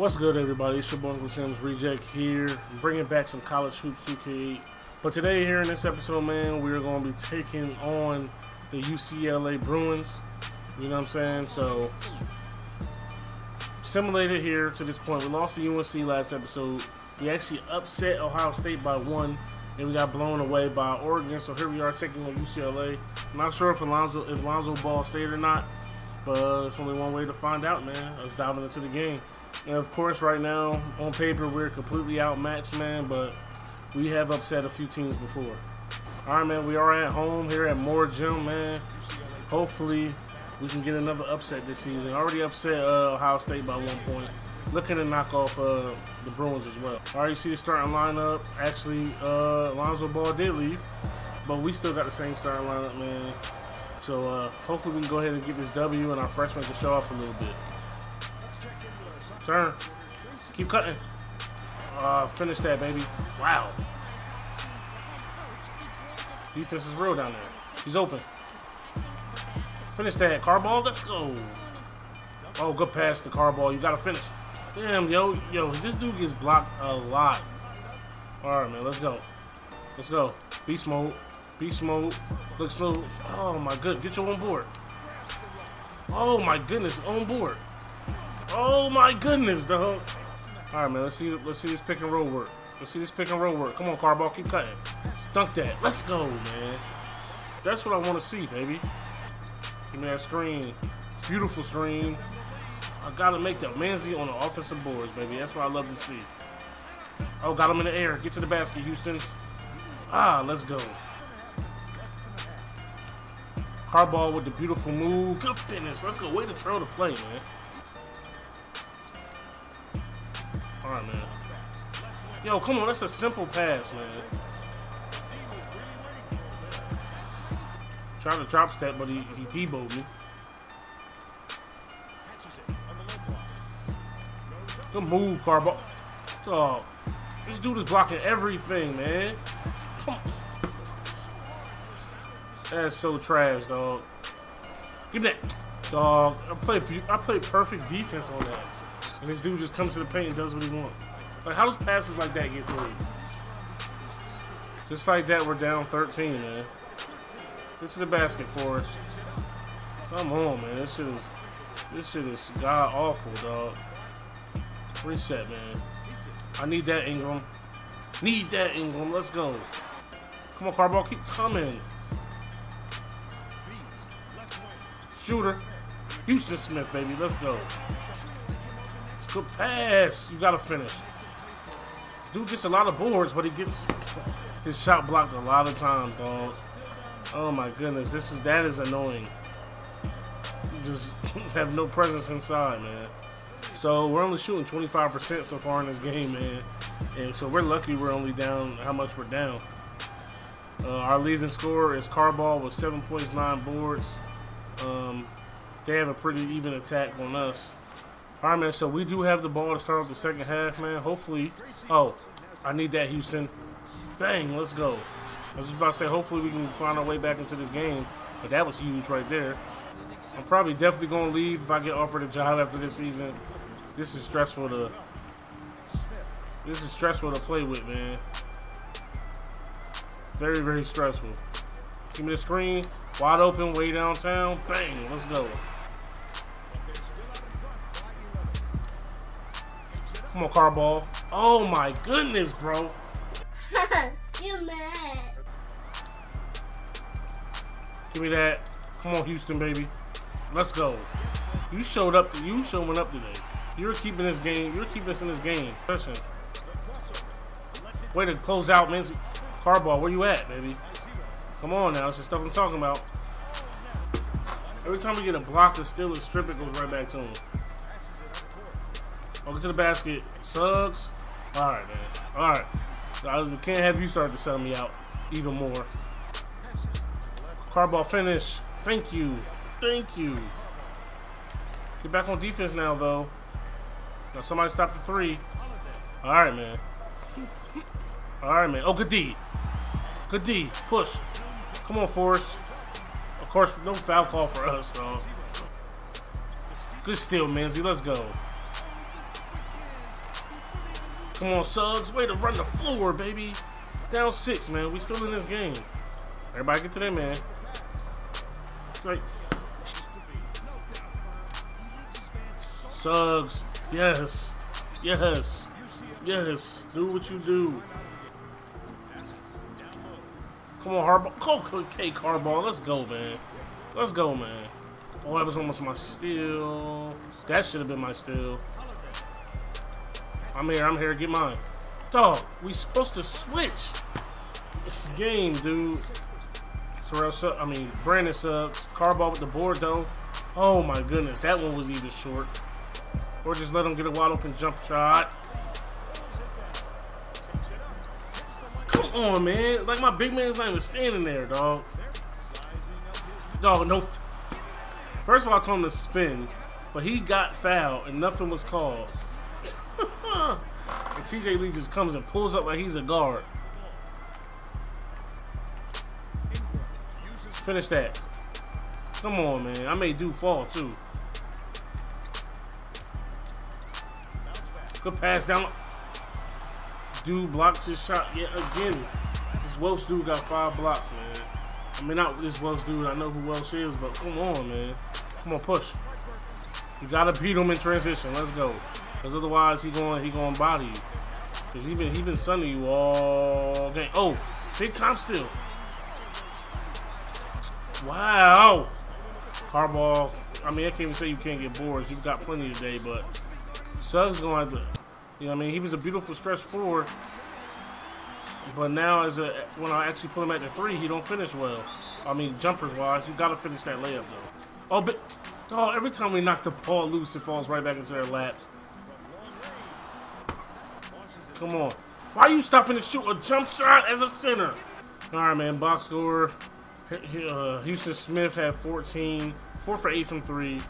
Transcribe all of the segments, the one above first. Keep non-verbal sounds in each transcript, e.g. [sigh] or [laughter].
What's good, everybody? It's your boy Uncle Sam's Reject here, bringing back some college hoops 2K8. But today, here in this episode, man, we're going to be taking on the UCLA Bruins. You know what I'm saying? So, simulated here to this point. We lost to UNC last episode. We actually upset Ohio State by one, and we got blown away by Oregon. So here we are taking on UCLA. I'm not sure if Alonzo if Alonzo Ball stayed or not, but it's only one way to find out, man. Let's dive into the game. And of course, right now, on paper, we're completely outmatched, man, but we have upset a few teams before. All right, man, we are at home here at Moore Gym, man. Hopefully, we can get another upset this season. Already upset uh, Ohio State by one point. Looking to knock off uh, the Bruins as well. All right, you see the starting lineup. Actually, uh, Alonzo Ball did leave, but we still got the same starting lineup, man. So uh, hopefully we can go ahead and get this W and our freshmen can show off a little bit. Turn. Keep cutting. Uh, finish that, baby. Wow. Defense is real down there. He's open. Finish that. Car ball, let's go. Oh, good pass to car ball. You gotta finish. Damn, yo, yo, this dude gets blocked a lot. Alright, man, let's go. Let's go. Beast mode. Beast mode. Look slow. Oh my good. Get your own board. Oh my goodness, on board. Oh my goodness, dog. All right, man. Let's see. Let's see this pick and roll work. Let's see this pick and roll work. Come on, Carball, keep cutting. Dunk that. Let's go, man. That's what I want to see, baby. Give me that screen. Beautiful screen. I gotta make that Manzi on the offensive boards, baby. That's what I love to see. Oh, got him in the air. Get to the basket, Houston. Ah, let's go. Carball with the beautiful move. Good finish. Let's go. Way to throw the play, man. Alright, man. Yo, come on, that's a simple pass, man. Trying to drop step, but he, he deboed me. Good move, Carbo. Oh, this dude is blocking everything, man. That's so trash, dog. Give me that, dog. I played I played perfect defense on that. And this dude just comes to the paint and does what he wants. Like, how does passes like that get through? Just like that, we're down 13, man. Get to the basket for us. Come on, man. This shit is, this shit is god awful, dog. Reset, man. I need that Ingram. Need that Ingram. Let's go. Come on, Carball. Keep coming. Shooter. Houston Smith, baby. Let's go. Good pass. You gotta finish. Dude gets a lot of boards, but he gets his shot blocked a lot of times, dog. Oh my goodness, this is that is annoying. Just [laughs] have no presence inside, man. So we're only shooting 25% so far in this game, man. And so we're lucky we're only down how much we're down. Uh, our leading scorer is Carball with 7 points, 9 boards. Um, they have a pretty even attack on us. All right, man, so we do have the ball to start off the second half, man. Hopefully, oh, I need that, Houston. Bang, let's go. I was just about to say, hopefully we can find our way back into this game, but that was huge right there. I'm probably definitely going to leave if I get offered a job after this season. This is stressful to, this is stressful to play with, man. Very, very stressful. Give me the screen, wide open, way downtown. Bang, let's go. Come on, car ball. Oh my goodness, bro. [laughs] you mad. Give me that. Come on, Houston, baby. Let's go. You showed up. You showing up today. You're keeping this game. You're keeping us in this game. Listen. Way to close out, man. Carball, where you at, baby? Come on now. This is stuff I'm talking about. Every time we get a block or steal or strip, it goes right back to him. Get to the basket. Suggs. All right, man. All right. I can't have you start to sell me out even more. Carball finish. Thank you. Thank you. Get back on defense now, though. Now somebody stop the three. All right, man. All right, man. Oh, good D. Good D. Push. Come on, Forrest. Of course, no foul call for us, though. Good steal, Manzi. Let's go. Come on, Suggs. Way to run the floor, baby. Down six, man. We still in this game. Everybody get to that, man. Right. Suggs. Yes. Yes. Yes. Do what you do. Come on, Harbaugh. Go, Cake Harbaugh. Let's go, man. Let's go, man. Oh, that was almost my steal. That should have been my steal. I'm here. I'm here. Get mine. Dog, we supposed to switch. This game, dude. Terrell Suggs, I mean, Brandon Suggs. Carball with the board, though. Oh, my goodness. That one was either short. Or just let him get a wide open jump shot. Come on, man. Like, my big man's not even standing there, dog. Dog, no. First of all, I told him to spin, but he got fouled and nothing was called. TJ Leaf just comes and pulls up like he's a guard. Finish that. Come on, man. I may do fall, too. Good pass down. Dude blocks his shot yet again. This Welsh dude got five blocks, man. I mean, not this Welsh dude. I know who Welsh is, but come on, man. Come on, push. You gotta beat him in transition. Let's go. Because otherwise, he going he going body you. Because he been he been sunning you all game. Oh, big time still. Wow. Harbaugh. I mean, I can't even say you can't get boards. You've got plenty today, but Suggs to. You know, what I mean, he was a beautiful stretch forward, but now as a when I actually put him at the three, he don't finish well. I mean, jumpers wise, you got to finish that layup though. Oh, but oh, every time we knock the ball loose, it falls right back into their lap. Come on. Why are you stopping to shoot a jump shot as a center? All right, man. Box score. Uh, Houston Smith had 14, 4 for 8 from 3.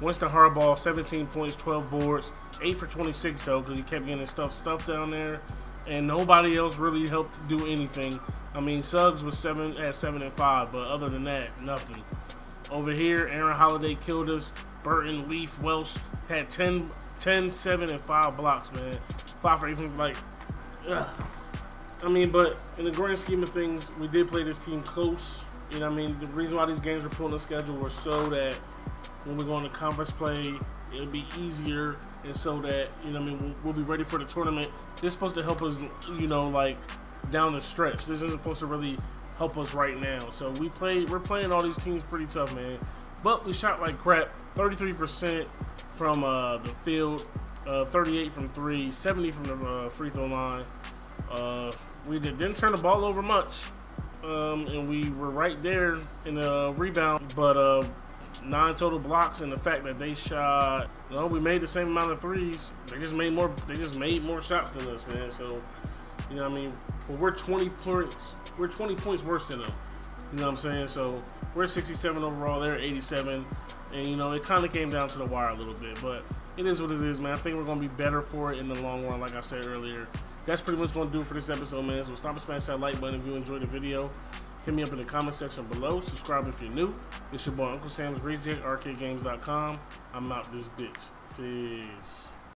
Winston Harbaugh, 17 points, 12 boards, 8 for 26 though, because he kept getting stuff stuff down there, and nobody else really helped do anything. I mean, Suggs was seven at seven and five, but other than that, nothing. Over here, Aaron Holiday killed us. Burton, Leaf, Welsh had 10, 10 7, and 5 blocks, man. 5 for 8 like, ugh. I mean, but in the grand scheme of things, we did play this team close. You know I mean? The reason why these games were put on the schedule were so that when we go into conference play, it'll be easier and so that, you know I mean, we'll, we'll be ready for the tournament. This is supposed to help us, you know, like down the stretch. This isn't supposed to really help us right now. So we play, we're playing all these teams pretty tough, man. But we shot like crap. 33% from uh, the field, uh, 38 from three, 70 from the uh, free throw line. Uh, we did, not turn the ball over much, um, and we were right there in the rebound, but uh, nine total blocks, and the fact that they shot, you know, we made the same amount of threes. They just made more. They just made more shots than us, man. So, you know, what I mean, but we're 20 points. We're 20 points worse than them. You know what I'm saying? So we're 67 overall. They're 87, and you know, it kind of came down to the wire a little bit, but it is what it is, man. I think we're gonna be better for it in the long run, like I said earlier that's pretty much to do for this episode, man. So stop and smash that like button if you enjoyed the video. Hit me up in the comment section below. Subscribe if you're new. It's your boy Uncle Sam's Reject, ArcadeGames.com. I'm out this bitch. Peace.